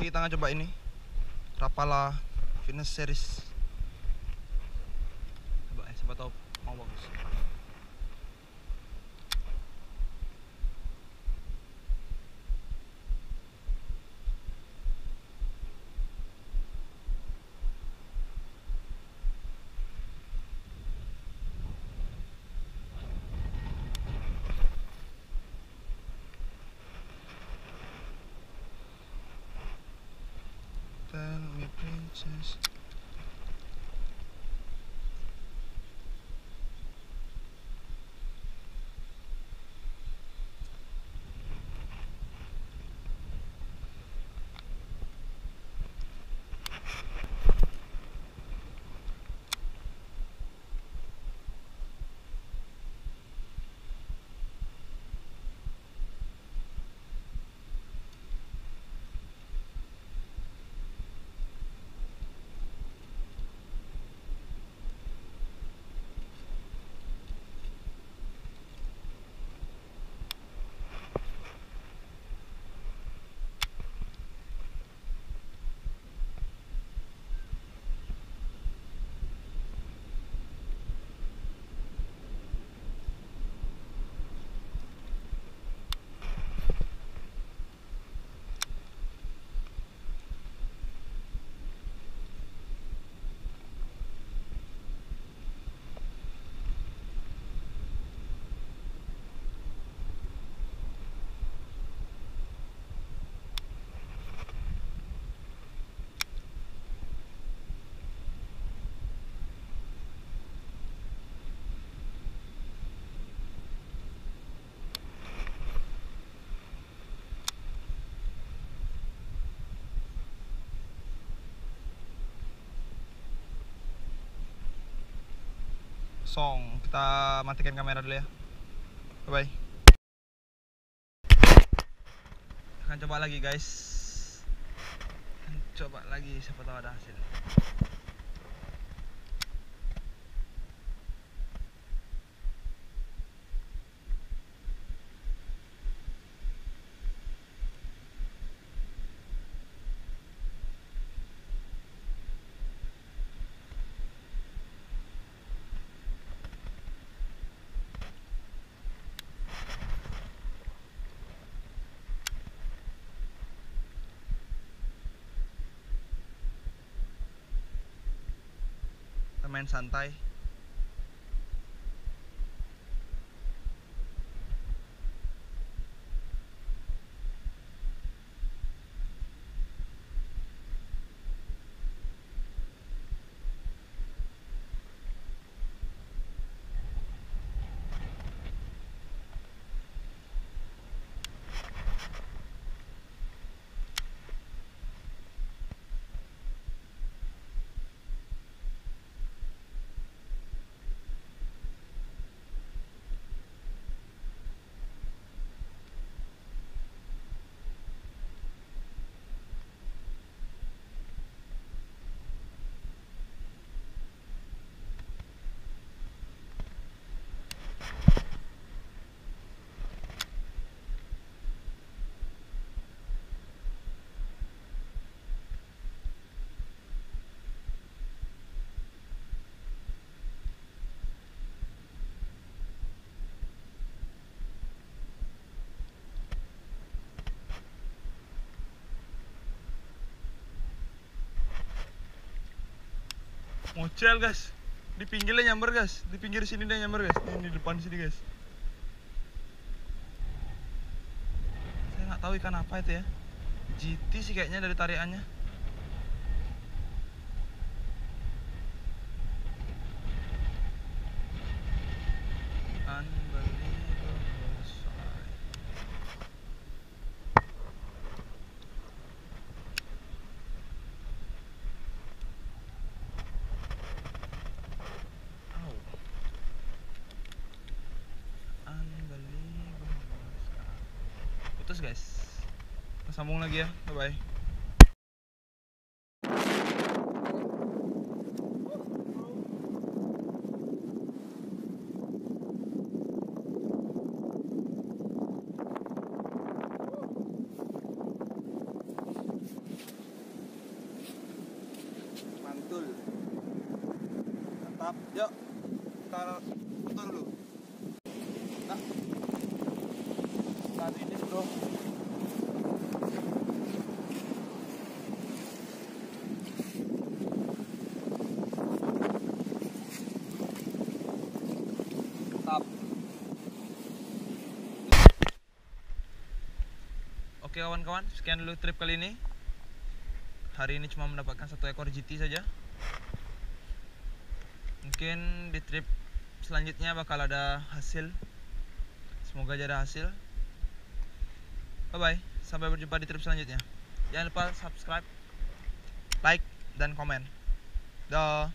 kita coba ini. Rapala Fitness Series. Coba eh siapa tahu mau bagus princess. Song. Kita matikan kamera dulu ya. Bye bye akan coba lagi guys. Akan coba lagi siapa tahu ada hasil main santai Mocel guys. Di pinggirnya nyamber guys. Di pinggir sini dia nyamber guys. Ini di depan sini guys. Saya nggak tahu ikan apa itu ya. GT sih kayaknya dari tarikannya putus guys. Kita sambung lagi ya. Bye bye mantul. Mantap yuk. Kita putar dulu Oke kawan-kawan, sekian dulu trip kali ini. Hari ini cuma mendapatkan satu ekor GT saja. Mungkin di trip selanjutnya bakal ada hasil. Semoga aja ada hasil. Bye bye, sampai berjumpa di trip selanjutnya. Jangan lupa subscribe, like, dan komen. Dah.